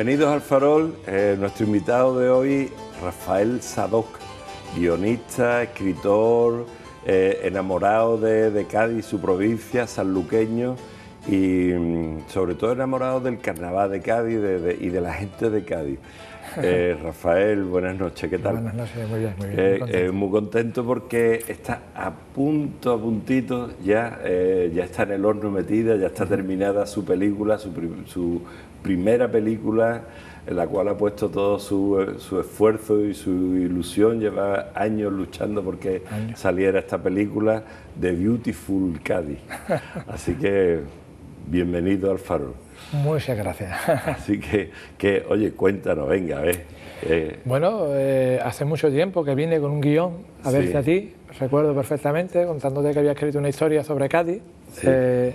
Bienvenidos al Farol. Eh, nuestro invitado de hoy, Rafael Sadoc, guionista, escritor, eh, enamorado de, Cádiz, su provincia, sanluqueño y mm, sobre todo enamorado del carnaval de Cádiz y de la gente de Cádiz. Eh, Rafael, buenas noches, ¿qué tal? Buenas noches, muy bien, muy bien. muy, contento. muy, contento. porque está a punto, a puntito, ya, ya está en el horno metida, ya está terminada su película, su, su primera película en la cual ha puesto todo su, su, esfuerzo y su ilusión, lleva años luchando porque saliera esta película de Beautiful Cádiz. Así que bienvenido al Faro. Muchas gracias. Así que, que oye, cuéntanos, venga, a ver. Eh. Bueno, eh, hace mucho tiempo que vine con un guion a verte a ti, recuerdo perfectamente, contándote que había escrito una historia sobre Cádiz. Eh,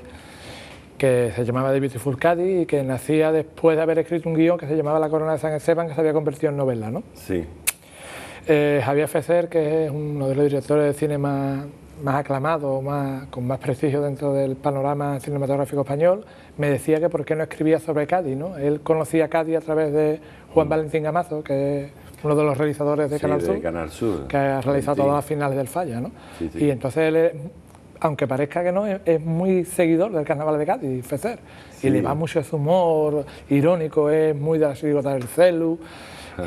que se llamaba The Beautiful Cádiz y que nacía después de haber escrito un guion que se llamaba La Corona de San Esteban, que se había convertido en novela, ¿no? Sí. Eh, Javier Fecer, que es uno de los directores de cine más, más aclamados, más, con más prestigio dentro del panorama cinematográfico español, me decía que por qué no escribía sobre Cádiz, ¿no? Él conocía Cádiz a través de Juan mm. Valentín Gamazo, que es uno de los realizadores de, Canal, Sur, Canal Sur, que ha realizado todas las finales del Falla, ¿no? Sí, y entonces él aunque parezca que no, es, muy seguidor del carnaval de Cádiz, Fecer. Y le va mucho ese humor irónico, es muy de la chirigota del celu.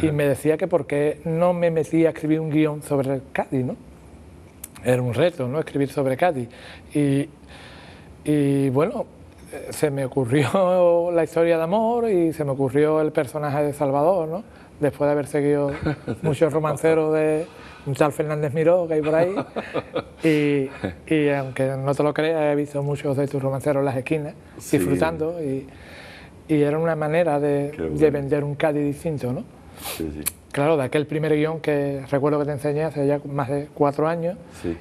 Y me decía que por qué no me metía a escribir un guion sobre Cádiz, ¿no? Era un reto, ¿no? Escribir sobre Cádiz. Y, y bueno, se me ocurrió la historia de amor y se me ocurrió el personaje de Salvador, ¿no? Después de haber seguido muchos romanceros de un tal Fernández Miró que hay por ahí. Y, aunque no te lo creas, he visto muchos de tus romanceros en las esquinas, disfrutando. Y, era una manera de, vender un Cádiz distinto, ¿no? Sí, sí. Claro, de aquel primer guion que recuerdo que te enseñé hace ya más de cuatro años,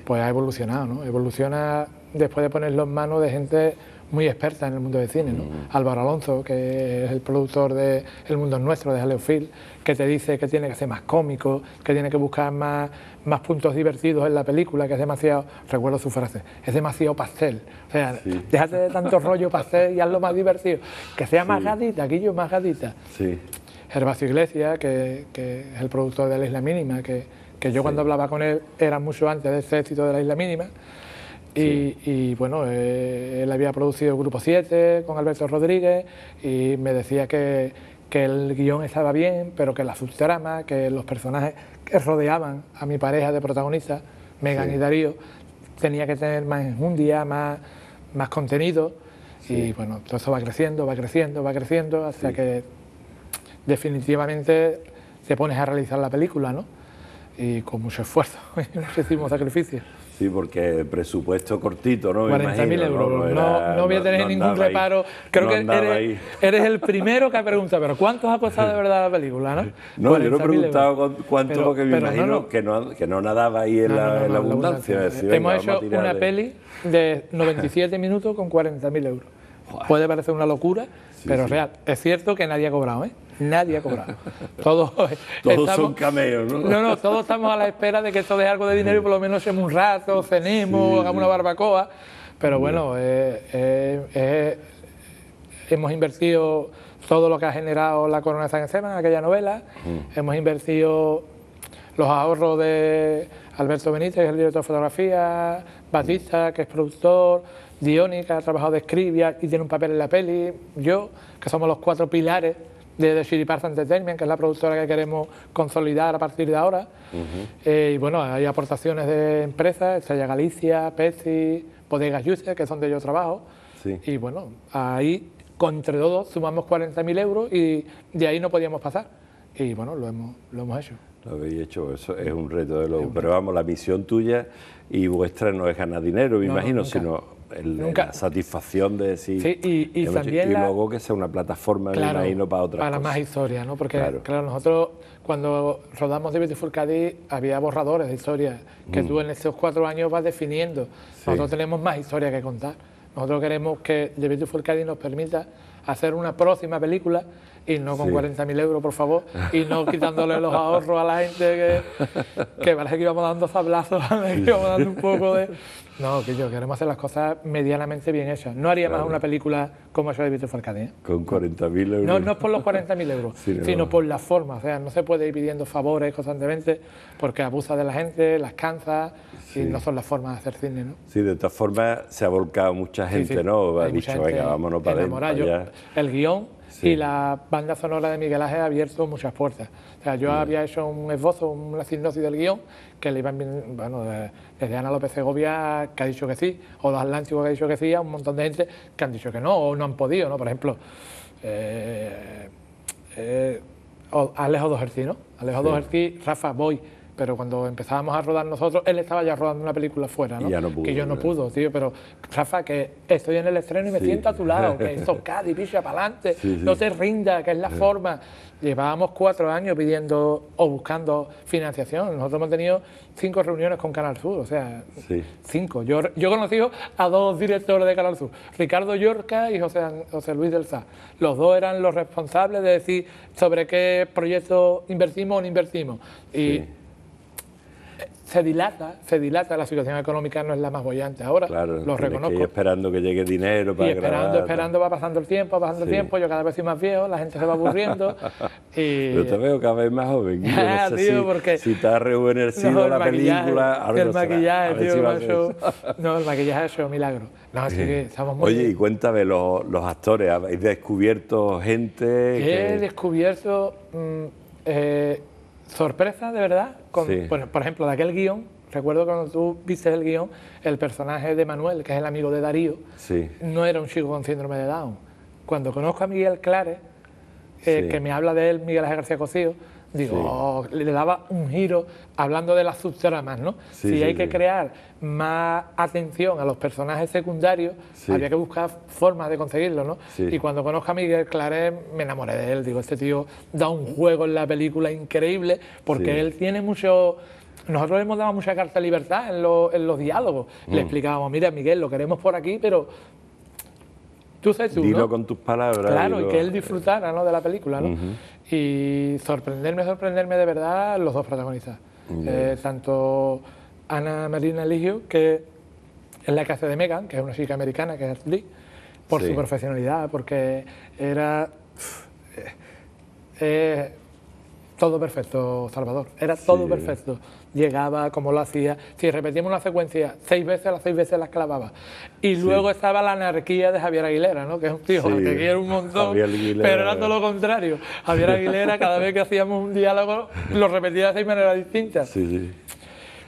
pues ha evolucionado, ¿no? Evoluciona después de ponerlo en manos de gente muy experta en el mundo del cine, ¿no? Mm. Álvaro Alonso, que es el productor de El Mundo Nuestro, de Aleofil, que te dice que tiene que ser más cómico, que tiene que buscar más, más puntos divertidos en la película, que es demasiado, recuerdo su frase, es demasiado pastel. O sea, déjate de tanto rollo pastel y hazlo más divertido. Que sea más gadita, aquello más gadita. Sí. Gervasio Iglesias, que, que, es el productor de La Isla Mínima, que, que yo cuando hablaba con él era mucho antes de ese éxito de La Isla Mínima. Y, bueno, eh, él había producido el Grupo 7 con Alberto Rodríguez y me decía que, que el guion estaba bien, pero que la subtrama, que los personajes que rodeaban a mi pareja de protagonistas, Megan y Darío, tenía que tener más enjundia, más, más contenido. Y bueno, todo eso va creciendo, va creciendo, va creciendo, hasta que definitivamente te pones a realizar la película, ¿no? Y con mucho esfuerzo, muchísimo sacrificio. Sí, porque presupuesto cortito, ¿no? 40.000 euros. No, no, voy a tener ningún reparo. Creo que eres, el primero que ha preguntado, pero ¿cuánto ha costado de verdad la película? No, no yo no he preguntado cuánto, porque me imagino que, no, que no nadaba ahí en, la, abundancia. Hemos hecho una peli de 97 minutos con 40.000 euros. Puede parecer una locura, pero es real. Es cierto que nadie ha cobrado, ¿eh? Nadie ha cobrado. Todos, todos son cameos, ¿no? No, no, todos estamos a la espera de que esto dé algo de dinero y por lo menos echemos un rato, cenemos, hagamos una barbacoa. Pero bueno, eh, eh, eh, hemos invertido todo lo que ha generado la Corona de San Esteban en aquella novela. Hemos invertido los ahorros de Alberto Benítez, que es el director de fotografía, Batista, que es productor, Dioni, que ha trabajado de escribia y tiene un papel en la peli, yo, que somos los cuatro pilares de The Shiriparza Entertainment, que es la productora que queremos consolidar a partir de ahora. Eh, y bueno, hay aportaciones de empresas, Estrella Galicia, Pepsi, Bodegas Yuce, que son de yo trabajo. Y bueno, ahí, entre todos, sumamos 40.000 euros y de ahí no podíamos pasar. Y bueno, lo hemos, lo hemos hecho. Lo habéis hecho, eso es un reto de lo... Pero vamos, la misión tuya y vuestra no es ganar dinero, me imagino, sino la satisfacción de decir sí, y, también luego que sea una plataforma claro, no para otras para más historias no porque claro. nosotros cuando rodamos de Beautiful Cádiz había borradores de historias que mm. tú en estos cuatro años vas definiendo. Nosotros tenemos más historias que contar. Nosotros queremos que The Beautiful Cádiz nos permita hacer una próxima película y no con 40.000 euros, por favor, y no quitándole los ahorros a la gente que, que parece que íbamos dando sablazos, que íbamos dando un poco de... No, que yo queremos hacer las cosas medianamente bien hechas. No haría más una película como eso de Víctor Farcadé. ¿eh? Con 40.000 euros. No, no es por los 40.000 euros, sino por la forma. O sea, no se puede ir pidiendo favores constantemente porque abusa de la gente, las cansa y no son las formas de hacer cine, ¿no? Sí, de todas formas se ha volcado mucha gente, ¿no? Ha dicho, venga, vámonos para adentro. El guion y la banda sonora de Miguel Ángel ha abierto muchas puertas. O sea, yo había hecho un esbozo, una sinopsis del guion, que le iban, bueno, desde Ana López Segovia, que ha dicho que sí, o los Atlánticos que ha dicho que sí, a un montón de gente que han dicho que no, o no han podido, ¿no? Por ejemplo, eh, eh, Alejo ¿no? Alejo sí. Dojerci, Rafa Boy, pero cuando empezábamos a rodar nosotros, él estaba ya rodando una película fuera, ¿no? que yo no pudo, tío, pero Rafa, que estoy en el estreno y me siento a tu lado, que esto Cádiz, picha para adelante, no te rinda, que es la forma. Llevábamos cuatro años pidiendo o buscando financiación. Nosotros hemos tenido cinco reuniones con Canal Sur, o sea, cinco. Yo, yo he conocido a dos directores de Canal Sur, Ricardo Yorca y José, José Luis del Sá. Los dos eran los responsables de decir sobre qué proyecto invertimos o no invertimos. Y se dilata, se dilata, la situación económica no es la más bollante ahora, claro, lo reconozco. esperando que llegue dinero para y esperando, esperando, va pasando el tiempo, va pasando el tiempo, yo cada vez soy más viejo, la gente se va aburriendo. y... Yo te veo cada vez más joven. Yo no ah, sé tío, si, porque... si te ha rejuvenecido la película... El maquillaje, tío, no, no, el maquillaje hecho un milagro. No, así que estamos muy... Oye, y cuéntame, los, los actores, ¿habéis descubierto gente? He descubierto... Mm, eh, sorpresa, de verdad. Con, por ejemplo, de aquel guion, recuerdo cuando tú viste el guion, el personaje de Manuel, que es el amigo de Darío, no era un chico con síndrome de Down. Cuando conozco a Miguel Clare, eh, que me habla de él Miguel Ángel García Cosío, digo, oh, le daba un giro hablando de las subtramas, ¿no? si hay que crear más atención a los personajes secundarios, había que buscar formas de conseguirlo, ¿no? Y cuando conozco a Miguel Claret me enamoré de él, digo, este tío da un juego en la película increíble porque él tiene mucho... Nosotros le hemos dado mucha carta de libertad en, los diálogos. Le mm. explicábamos, mira, Miguel, lo queremos por aquí, pero tú tú, Dilo con tus palabras. Claro, y, que él disfrutara ¿no? de la película, ¿no? Y sorprenderme, sorprenderme de verdad los dos protagonistas. Eh, tanto Ana Marina Ligio, que es la que hace de Megan, que es una chica americana, que es Lee, por su profesionalidad, porque era... Eh, todo perfecto, Salvador. Era todo perfecto. Llegaba como lo hacía. Si repetíamos una secuencia seis veces, las seis veces las clavaba. Y luego estaba la anarquía de Javier Aguilera, ¿no? que es un tío que quiere un montón, pero era todo lo contrario. Javier Aguilera, cada vez que hacíamos un diálogo, lo repetía de seis maneras distintas. Sí, sí.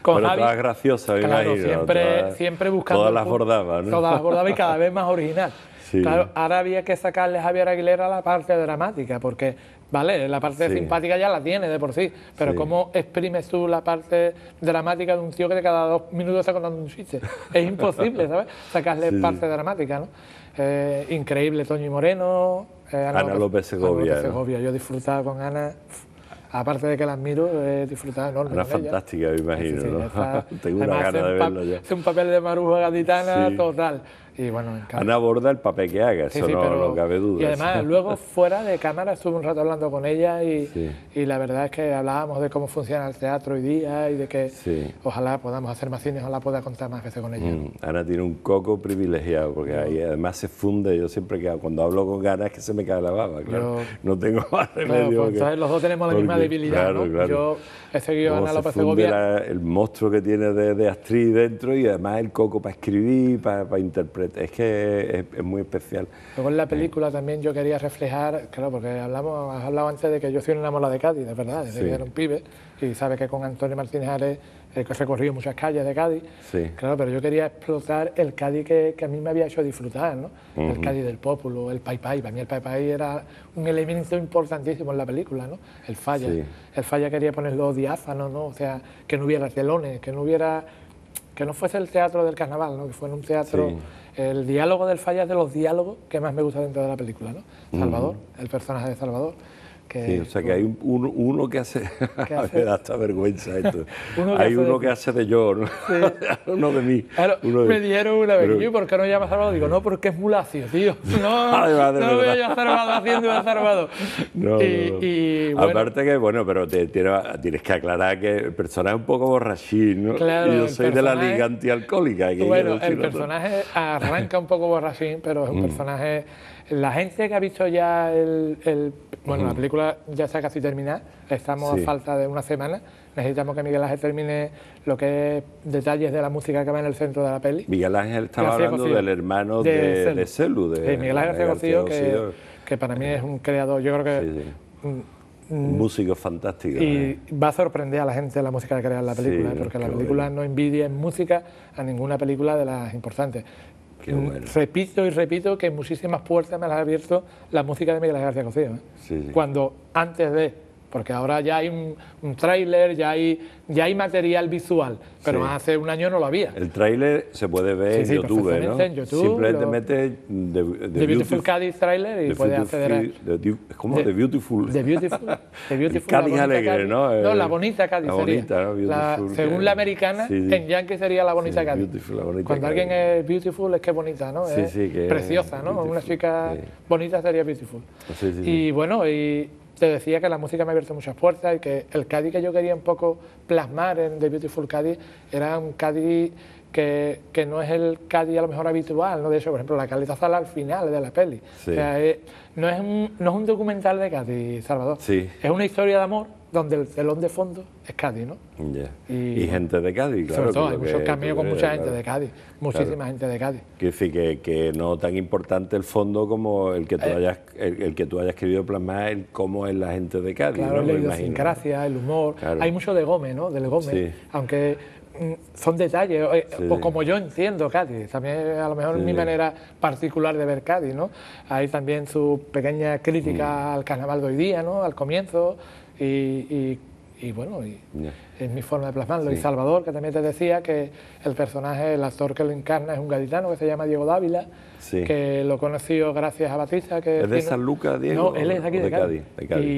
Con Javi, todas graciosas, claro, siempre, siempre buscando... Todas las bordaba, ¿no? Todas las bordaba y cada vez más original. Claro, ahora había que sacarle a Javier Aguilera la parte dramática, porque Vale, la parte simpática ya la tiene de por sí, pero ¿cómo exprimes tú la parte dramática de un tío que de cada dos minutos está contando un chiste? Es imposible, ¿sabes? Sacarle parte dramática, ¿no? Eh, increíble, Toño Moreno, eh, Ana, López, Segovia. Ana Segovia. Yo disfrutaba con Ana, aparte de que la admiro, he disfrutado enorme. Ana fantástica, me imagino, ¿no? Tengo una gana de verlo ya. Es un papel de maruja gaditana total. Y bueno, Ana aborda el papel que haga, eso no, cabe duda. Y además, luego fuera de cámara estuve un rato hablando con ella y, y, la verdad es que hablábamos de cómo funciona el teatro hoy día y de que ojalá podamos hacer más cine, ojalá pueda contar más veces con ella. Mm, Ana tiene un coco privilegiado porque ahí además se funde. Yo siempre que cuando hablo con ganas es que se me cae la baba, claro. no tengo más remedio. Pues entonces los dos tenemos la misma debilidad. ¿no? Yo he seguido a Ana López Segovia. el monstruo que tiene de, de, actriz dentro y además el coco para escribir, para, para interpretar es que es, muy especial. Luego en la película también yo quería reflejar, claro, porque hablamos, has hablado antes de que yo soy una enamorado de Cádiz, de verdad, desde que era un pibe, y sabe que con Antonio Martínez Ares he recorrido muchas calles de Cádiz, claro, pero yo quería explotar el Cádiz que, que a mí me había hecho disfrutar, ¿no? El Cádiz del Pópulo, el Pai Pai, para mí el Pai Pai era un elemento importantísimo en la película, ¿no? El Falla, el Falla quería ponerlo diáfano, ¿no? O sea, que no hubiera telones, que no hubiera que no fuese el teatro del carnaval, ¿no? que fuera un teatro el diálogo del falla es de los diálogos que más me gusta dentro de la película, ¿no? Salvador, el personaje de Salvador. Sí, o sea que hay uno, que hace, da hasta vergüenza esto. hay uno que hace de yo, ¿no? uno de mí. me dijeron una vez, Pero... ¿por qué no llamas Salvador? Digo, no, porque es mulacio, tío. No, no voy a Salvador haciendo de Salvador. No, y, Aparte que, bueno, pero tienes que aclarar que el personaje es un poco borrachín, ¿no? Claro, y yo soy de la liga antialcohólica. bueno, el personaje arranca un poco borrachín, pero es un mm. personaje la gente que ha visto ya el. bueno, la película ya está casi terminada, estamos a falta de una semana. Necesitamos que Miguel Ángel termine lo que es detalles de la música que va en el centro de la peli. Miguel Ángel estaba hablando del hermano de, de, Celu. De, Miguel Ángel García que, que, para mí es un creador, yo creo que. un músico fantástico. Y ¿eh? va a sorprender a la gente la música que crea en la película, ¿eh? porque la película no envidia en música a ninguna película de las importantes. Repito y repito que muchísimas puertas me las ha abierto la música de Miguel García Cosío. ¿eh? Cuando antes de porque ahora ya hay un, un tráiler, ya hay, ya hay material visual, pero hace un año no lo había. El tráiler se puede ver en, YouTube, ¿no? en YouTube, Simplemente mete The, Beautiful, Beautiful Cádiz trailer y puede acceder a... ¿Cómo? The, Beautiful. The Beautiful. The Beautiful Cádiz alegre, ¿no? No, la bonita Cádiz la bonita, ¿no? la, según la americana, en Yankee sería la bonita Cádiz. La bonita Cuando alguien es beautiful es que es bonita, ¿no? es preciosa, ¿no? Una chica bonita sería beautiful. Y bueno, y te decía que la música me ha abierto muchas puertas y que el Cádiz que yo quería un poco plasmar en The Beautiful Cádiz era un Cádiz que, que, no es el Cádiz a lo mejor habitual, ¿no? De hecho, por ejemplo, la calidad sale al final de la peli. O sea, no, es un, no es un documental de Cádiz, Salvador. Sí. Es una historia de amor donde el telón de fondo es Cádiz, ¿no? Y, gente de Cádiz, claro. Sobre todo, hay muchos cambios con mucha gente de Cádiz, muchísima gente de Cádiz. Quiere decir que, que, no tan importante el fondo como el que tú, eh. hayas, el, que tú hayas querido plasmar, el cómo es la gente de Cádiz. Claro, la idiosincrasia, el humor. Hay mucho de Gómez, ¿no? Del Gómez. Aunque mm, son detalles, eh, o como yo entiendo Cádiz, también a lo mejor mi manera particular de ver Cádiz, ¿no? Hay también su pequeña crítica al carnaval de hoy día, ¿no? Al comienzo y, y, bueno, y es mi forma de plasmarlo. Y Salvador, que también te decía que el personaje, el actor que lo encarna es un gaditano que se llama Diego Dávila, que lo conoció gracias a Batista. Que ¿Es de San Lucas, Diego? No, él es de aquí de, Cádiz.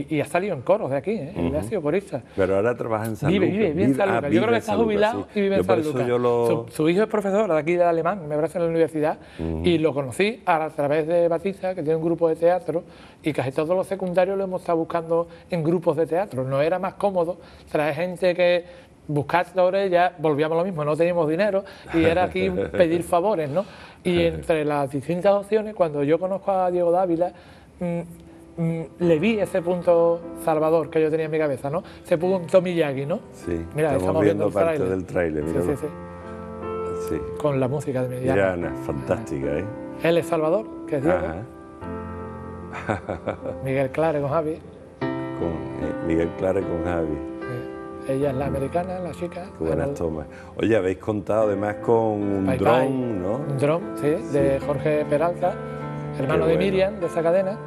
Y, ha salido en coros de aquí, ¿eh? él ha sido corista. Pero ahora trabaja en San vive, Lucas. Vive, vive en San Lucas. yo creo que está jubilado y vive en San Lucas. Su, hijo es profesor de aquí de alemán, me parece en la universidad, y lo conocí a, través de Batista, que tiene un grupo de teatro, y casi todos los secundarios lo hemos estado buscando en grupos de teatro. No era más cómodo traer gente que buscadores ya volvíamos a lo mismo, no teníamos dinero y era aquí pedir favores, ¿no? Y entre las distintas opciones, cuando yo conozco a Diego Dávila, mm, mm, le vi ese punto salvador que yo tenía en mi cabeza, ¿no? Ese punto Miyagi, ¿no? Sí, mira, estamos, viendo, parte del tráiler, sí, sí, sí, Con la música de Miyagi. fantástica, ¿eh? Él es Salvador, que es Diego. Miguel Clare con Javi. Con eh, Miguel Clare con Javi. Ella es la americana, la chica. Qué buenas tomas. Oye, habéis contado además con un dron, ¿no? Un dron, sí, de Jorge Peralta, hermano de Miriam, de esa cadena.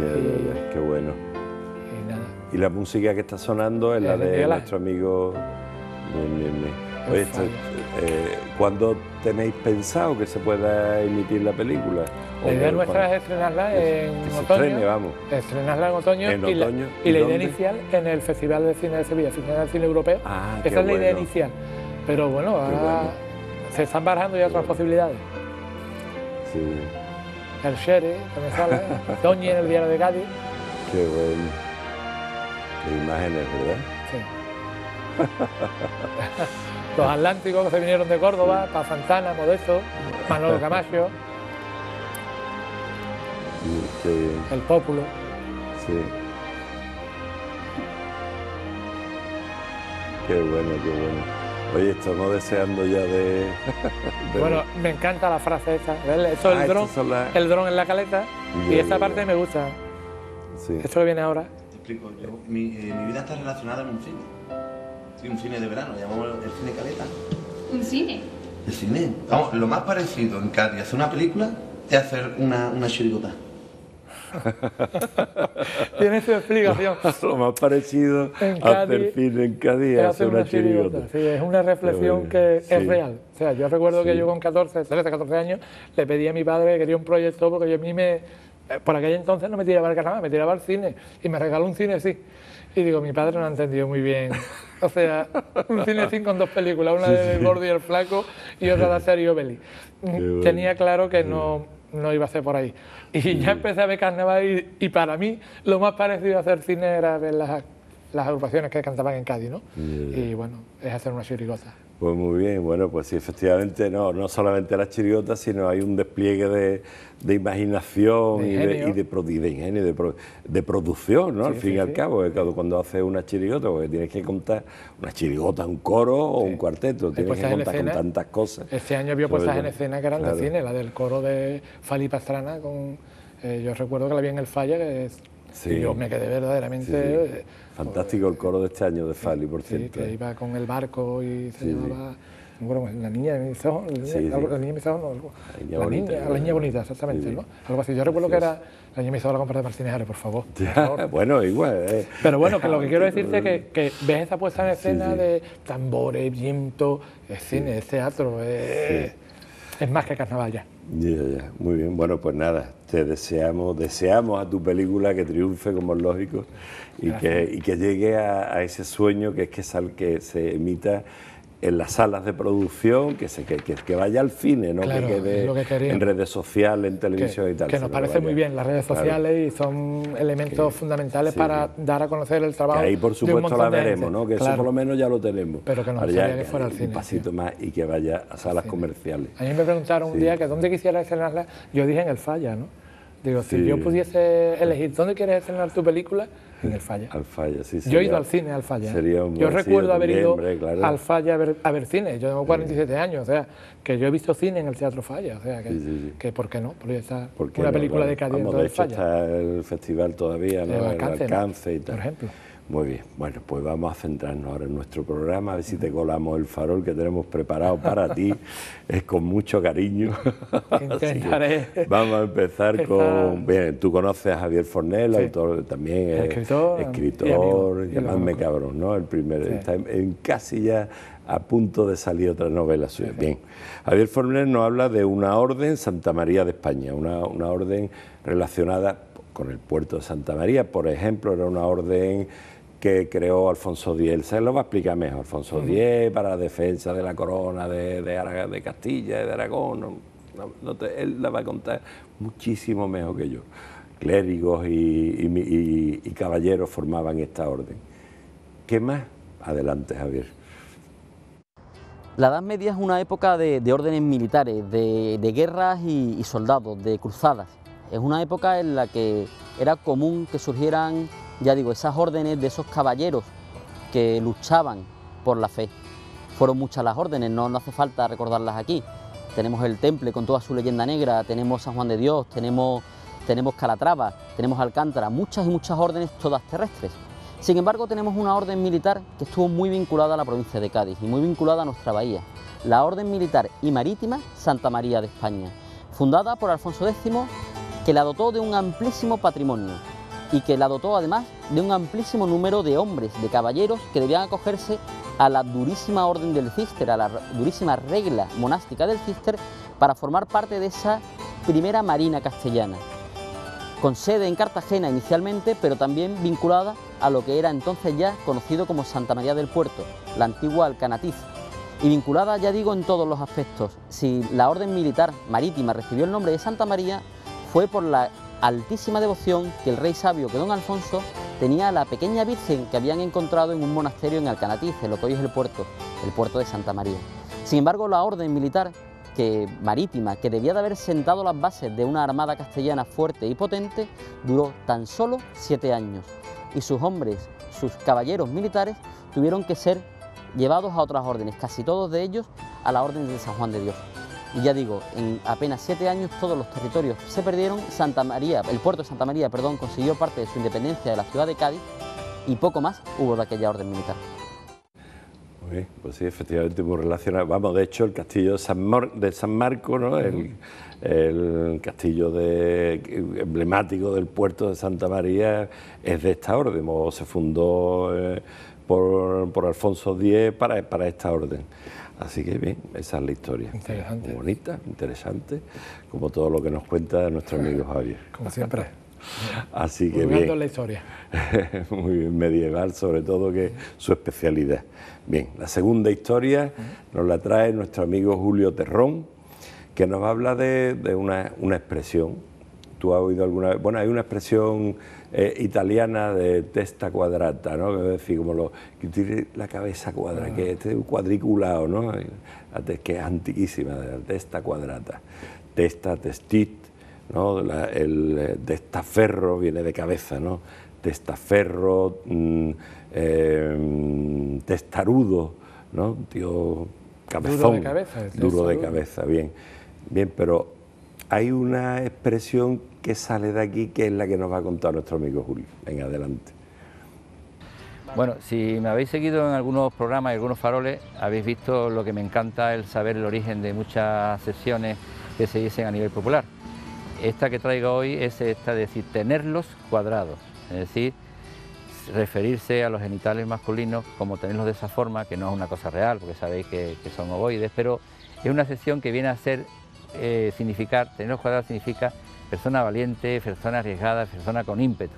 Ya, qué bueno. Y nada. Y la música que está sonando es, la de nuestro amigo. Bien, bien, bien. Oye, eh, ¿cuándo tenéis pensado que se pueda emitir la película? La idea nuestra es estrenarla en otoño. vamos. Estrenarla en otoño. y la, idea inicial en el Festival de Cine de Sevilla, Festival del Cine Europeo. Ah, Esa es la idea inicial. Pero bueno, ahora se están barajando ya otras posibilidades. Sí. El Sherry, también sale. Toñi en el Diario de Cádiz. Qué bueno. Qué imágenes, ¿verdad? Sí. Los Atlánticos que se vinieron de Córdoba, para Santana, Modesto, Manolo Camacho. El Pópulo. Sí. Qué bueno, qué bueno. Oye, estamos deseando ya de... Bueno, me encanta la frase esta. Esto es el ah, dron, el dron en la caleta. y esta parte me gusta. Sí. Esto que viene ahora. Te explico, yo, mi, eh, mi vida está relacionada con un cine. Sí, un cine de verano, llamamos el cine caleta. ¿Un cine? El cine. Vamos, lo más parecido en Cádiz hacer una película es hacer una, una chirigota. Tiene su explicación. Lo, más parecido hacer cine en Cádiz es hacer una, chirigota. Sí, es una reflexión que es real. O sea, yo recuerdo que yo con 14, 13, 14 años le pedí a mi padre que quería un proyecto porque yo a mí me, eh, por aquel entonces no me tiraba al carnaval, me tiraba al cine y me regaló un cine sí. Y digo, mi padre no ha entendido muy bien. O sea, un cine sin con dos películas, una de Gordo y el Flaco y otra de Asterio Belli. Tenía claro que no, no iba a ser por ahí. Y ya empecé a ver carnaval y, para mí lo más parecido a hacer cine era ver las, las agrupaciones que cantaban en Cádiz, ¿no? Y bueno, es hacer una chirigota. Pues muy bien, bueno, pues sí, efectivamente, no, no solamente las chirigotas, sino hay un despliegue de, de imaginación y, de, y, de, ingenio, de, producción, ¿no? al fin y al cabo, cuando haces una chirigota, porque tienes que contar una chirigota, un coro o un cuarteto, tienes que contar con tantas cosas. Este año vio puestas en escena que eran de cine, la del coro de Fali Pastrana, con, eh, yo recuerdo que la vi en el Falla, que yo me quedé verdaderamente... Eh, Fantástico el coro de este año de Fali, por cierto. que iba con el barco y se llamaba bueno, la niña de mis ojos, la niña, la niña de mis ojos, no, la, la, niña, la niña bonita, exactamente, ¿no? Algo así. Yo recuerdo que era la niña me hizo la compra de Martínez Ares, por favor. bueno, igual. Eh. Pero bueno, que lo que quiero decirte es que, que ves esa puesta en escena de tambores, viento, es cine, es teatro, es, es más que carnaval ya. Ya, ya, muy bien. Bueno, pues nada, te deseamos, deseamos a tu película que triunfe como es lógico y que, y que, llegue a, a, ese sueño que es que, sal, que se emita en las salas de producción, que, se, que, que, vaya al cine, no que quede en redes sociales, en televisión y tal. Que nos parece muy bien las redes sociales y son elementos fundamentales para dar a conocer el trabajo. Que ahí por supuesto la veremos, ¿no? que eso por lo menos ya lo tenemos. Pero que nos gustaría que fuera al cine. Un pasito más y que vaya a salas comerciales. A mí me preguntaron un día que dónde quisiera estrenarla, yo dije en el Falla, ¿no? Digo, si yo pudiese elegir dónde quieres estrenar tu película, en el Falla. Al Falla, sí. Yo he ido al cine al Falla. yo recuerdo haber ido al Falla a ver, cine. Yo tengo 47 años, o sea, que yo he visto cine en el Teatro Falla. O sea, que, que ¿por qué no? Porque está una película de Cádiz el Falla. está el festival todavía, ¿no? El alcance, y tal. Por ejemplo. Muy bien, bueno, pues vamos a centrarnos ahora en nuestro programa, a ver si te colamos el farol que tenemos preparado para ti, es con mucho cariño. Intentaré. vamos a empezar con, bien, tú conoces a Javier Fornel, autor también, escritor, escritor, llamadme cabrón, ¿no? El primero, está en, casi ya a punto de salir otra novela suya. Bien, Javier Fornel nos habla de una orden Santa María de España, una, una orden relacionada con el puerto de Santa María, por ejemplo, era una orden que creó Alfonso X. Se lo va a explicar mejor. Alfonso X para la defensa de la corona de, de, de Castilla y de Aragón. él la va a contar muchísimo mejor que yo. Clérigos y, caballeros formaban esta orden. ¿Qué más? Adelante, Javier. La Edad Media es una época de, órdenes militares, de, guerras y soldados, de cruzadas. Es una época en la que era común que surgieran ya digo, esas órdenes de esos caballeros que luchaban por la fe. Fueron muchas las órdenes, no, no hace falta recordarlas aquí. Tenemos el Temple con toda su leyenda negra, tenemos San Juan de Dios, tenemos, tenemos Calatrava, tenemos Alcántara, muchas y muchas órdenes todas terrestres. Sin embargo, tenemos una orden militar que estuvo muy vinculada a la provincia de Cádiz y muy vinculada a nuestra bahía, la Orden Militar y Marítima Santa María de España, fundada por Alfonso X, que la dotó de un amplísimo patrimonio, y que la dotó además de un amplísimo número de hombres, de caballeros que debían acogerse a la durísima orden del Cister, a la durísima regla monástica del Cister, para formar parte de esa primera marina castellana, con sede en Cartagena inicialmente, pero también vinculada a lo que era entonces ya conocido como Santa María del Puerto, la antigua Alcanatiz, y vinculada, ya digo, en todos los aspectos. Si la orden militar marítima recibió el nombre de Santa María, fue por la altísima devoción que el rey sabio, que don Alfonso, tenía a la pequeña virgen que habían encontrado en un monasterio en Alcanatiz, en lo que hoy es el puerto, el puerto de Santa María. Sin embargo, la orden militar que, marítima, que debía de haber sentado las bases de una armada castellana fuerte y potente, duró tan solo siete años y sus hombres, sus caballeros militares, tuvieron que ser llevados a otras órdenes, casi todos de ellos a la orden de San Juan de Dios. Y ya digo, en apenas siete años todos los territorios se perdieron. Santa María, el puerto de Santa María, perdón, consiguió parte de su independencia de la ciudad de Cádiz y poco más hubo de aquella orden militar. Muy bien, pues sí, efectivamente muy relacionado. Vamos, de hecho, el castillo de San, de San Marco, ¿no? el, castillo de, emblemático del puerto de Santa María, es de esta orden, o se fundó eh, por, Alfonso X para, para esta orden. Así que bien, esa es la historia. Interesante. bonita, interesante, como todo lo que nos cuenta nuestro amigo Javier. Como siempre. Así que bien. la historia. Muy bien, medieval, sobre todo, que es su especialidad. Bien, la segunda historia nos la trae nuestro amigo Julio Terrón, que nos habla de, una, expresión. ¿Tú has oído alguna vez? Bueno, hay una expresión eh, italiana de testa cuadrata, ¿no? Que es decir, como lo, que tiene la cabeza cuadrada, que es cuadriculado, ¿no? Que es antiquísima, de la testa cuadrata. Testa, testit, ¿no? el eh, testaferro viene de cabeza, ¿no? Testaferro, mm, eh, testarudo, ¿no? Tío cabezón. Duro de cabeza. Duro de cabeza, bien. Bien, pero hay una expresión que sale de aquí que es la que nos va a contar nuestro amigo Julio. Venga, adelante. Bueno, si me habéis seguido en algunos programas y algunos faroles, habéis visto lo que me encanta, el saber el origen de muchas sesiones que se dicen a nivel popular. Esta que traigo hoy es esta de decir tenerlos cuadrados, es decir, referirse a los genitales masculinos como tenerlos de esa forma, que no es una cosa real, porque sabéis que, que son ovoides, pero es una sesión que viene a ser eh, significar, tener cuadrados significa persona valiente, persona arriesgada, persona con ímpetu.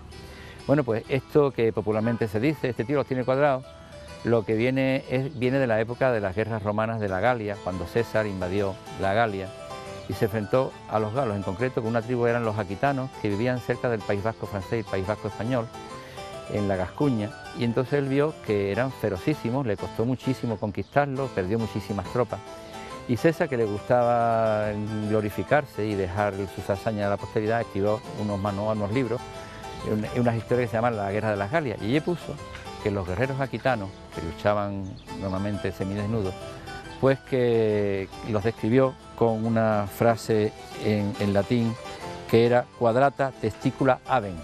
Bueno, pues esto que popularmente se dice, este tío los tiene cuadrados, lo que viene, es, viene de la época de las guerras romanas de la Galia, cuando César invadió la Galia y se enfrentó a los galos, en concreto con una tribu eran los aquitanos, que vivían cerca del País Vasco francés y País Vasco español, en la Gascuña, y entonces él vio que eran ferocísimos, le costó muchísimo conquistarlos, perdió muchísimas tropas. Y César, que le gustaba glorificarse y dejar sus hazañas a la posteridad, escribió unos manuales, unos libros, unas historias que se llaman La Guerra de las Galias. Y allí puso que los guerreros aquitanos, que luchaban normalmente semidesnudos, pues que los describió con una frase en, latín que era quadrata testícula aven.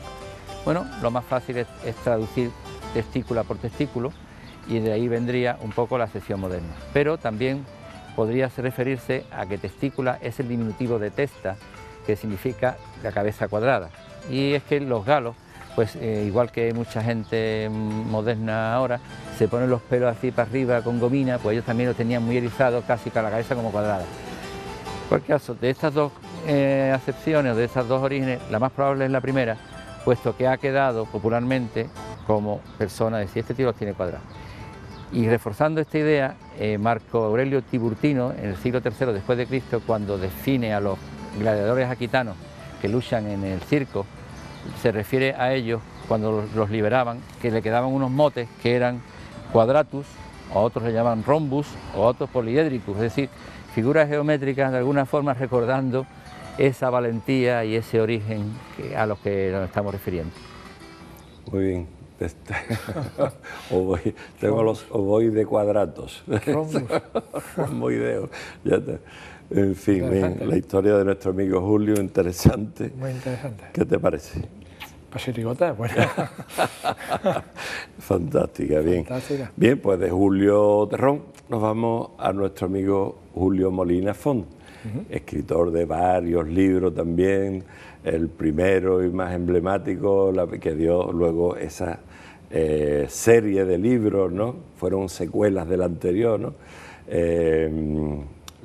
Bueno, lo más fácil es, es traducir testícula por testículo y de ahí vendría un poco la sesión moderna. Pero también podría referirse a que testícula es el diminutivo de testa, que significa la cabeza cuadrada. Y es que los galos, pues eh, igual que mucha gente moderna ahora, se ponen los pelos así para arriba con gomina, pues ellos también lo tenían muy erizado, casi con la cabeza como cuadrada. Cualquier caso, de estas dos eh, acepciones, de estas dos orígenes, la más probable es la primera, puesto que ha quedado popularmente como persona de si este tío tiene cuadrados. Y reforzando esta idea, eh, Marco Aurelio Tiburtino, en el siglo III después de Cristo, cuando define a los gladiadores aquitanos que luchan en el circo, se refiere a ellos cuando los liberaban, que le quedaban unos motes que eran quadratus, o otros le llaman rhombus, o otros poliédricus, es decir, figuras geométricas de alguna forma recordando esa valentía y ese origen a los que nos estamos refiriendo. Muy bien. Este, voy, tengo los ovoides cuadratos. Ya En fin, la historia de nuestro amigo Julio, interesante. Muy interesante. ¿Qué te parece? Pasirigota, pues bueno. Fantástica, bien. Bien, pues de Julio Terrón nos vamos a nuestro amigo Julio Molina Font, escritor de varios libros también, el primero y más emblemático que dio luego esa eh, serie de libros, ¿no? Fueron secuelas del anterior, ¿no? Eh,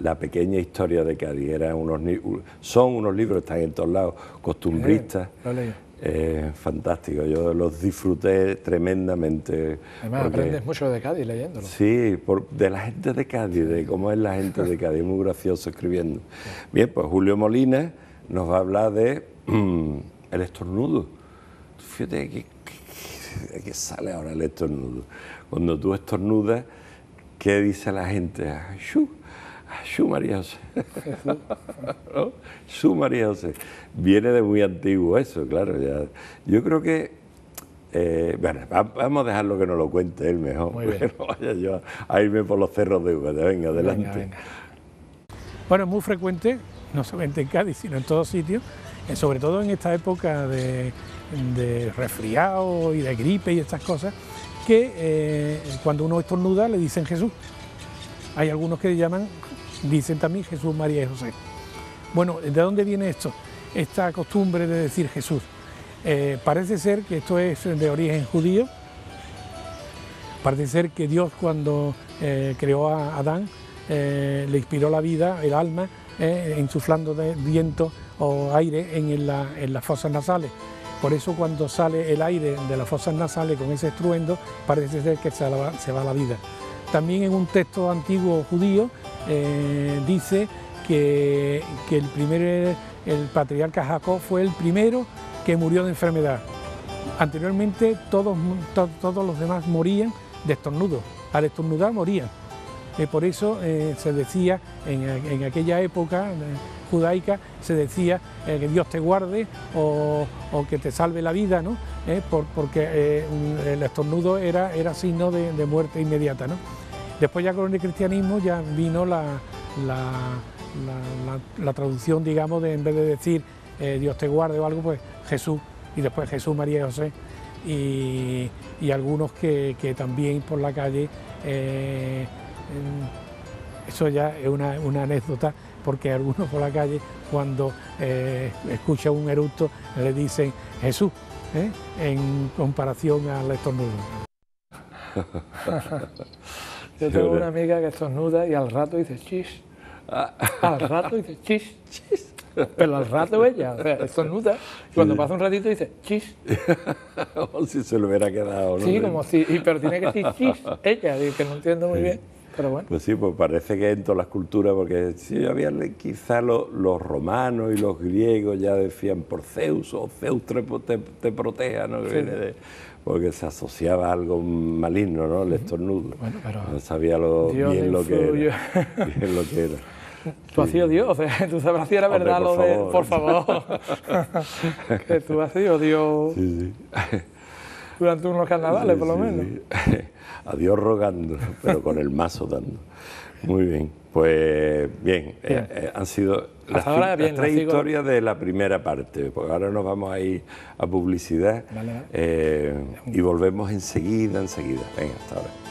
la pequeña historia de Cádiz, unos, son unos libros, están en todos lados, costumbristas. Eh, fantástico, yo los disfruté tremendamente. Además, aprendes mucho de Cádiz leyéndolo. Sí, de la gente de Cádiz, de cómo es la gente de Cádiz, muy gracioso escribiendo. Bien, pues Julio Molina nos va a hablar de el estornudo. Fíjate que que sale ahora el estornudo. Cuando tú estornudas, ¿qué dice la gente? ¡Shu! ¡Shu María José! ¡Shu María José! Viene de muy antiguo eso, claro. Ya. Yo creo que eh, bueno, vamos a dejarlo que nos lo cuente él mejor. Muy bien. No vaya yo a irme por los cerros de Úbeda. Venga, adelante. Bueno, es muy frecuente, no solamente en Cádiz, sino en todos sitios, eh, sobre todo en esta época de de resfriado y de gripe y estas cosas, que eh, cuando uno estornuda le dicen Jesús. Hay algunos que le llaman, dicen también Jesús, María y José. Bueno, ¿de dónde viene esto? Esta costumbre de decir Jesús. Eh, parece ser que esto es de origen judío. Parece ser que Dios cuando eh, creó a Adán le inspiró la vida, el alma, insuflando de viento o aire en, en las fosas nasales. Por eso cuando sale el aire de las fosas nasales con ese estruendo, parece ser que se va, la vida. También en un texto antiguo judío eh, dice que, el, primer, el patriarca Jacob fue el primero que murió de enfermedad. Anteriormente todos, todos los demás morían de estornudo. Al estornudar morían. Eh, por eso eh, se decía en, aquella época judaica se decía eh, que Dios te guarde o, que te salve la vida, ¿no? Eh, porque eh, el estornudo era, era signo de, muerte inmediata. ¿no? Después ya con el cristianismo ya vino la, la, traducción, digamos, de en vez de decir Dios te guarde o algo, pues Jesús, y después Jesús, María y José, y, algunos que, también por la calle, eso ya es una, una anécdota porque algunos por la calle cuando eh, escucha un eructo le dicen Jesús, ¿eh? en comparación al estornudo. Yo tengo una amiga que estornuda y al rato dice chis. Al rato dice chis, chis. Pero al rato ella, o sea, estornuda y cuando pasa un ratito dice chis. Como si se lo hubiera quedado, ¿no? Sí, como si, pero tiene que decir chis, ella, que no entiendo muy bien. Pues sí, pues parece que en todas las culturas, porque sí, había quizá los, romanos y los griegos ya decían por Zeus o Zeus te, proteja, ¿no? porque se asociaba a algo maligno, ¿no? El estornudo. Bueno, pero no sabía lo, bien, lo que era, bien lo que era. Tú has sido Dios, tú sabrás si era verdad lo de. Por favor. que tú has sido Dios. Sí, sí. Durante unos carnavales, por lo menos. a Dios rogando, pero con el mazo dando. Muy bien, pues bien, eh, eh, han sido las, tres historias de la primera parte, porque ahora nos vamos a ir a publicidad eh, y volvemos enseguida, enseguida. Venga, hasta ahora.